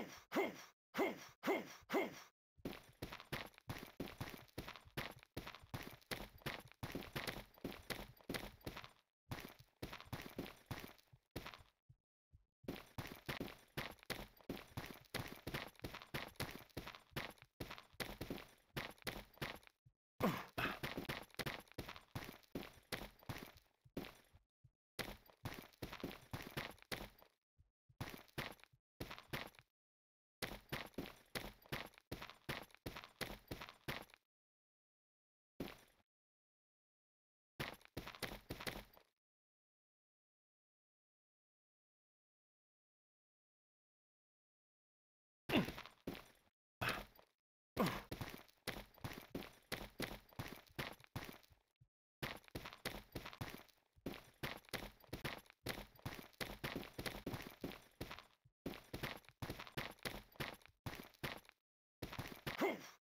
Hoof! Hoof! Hoof! Poof!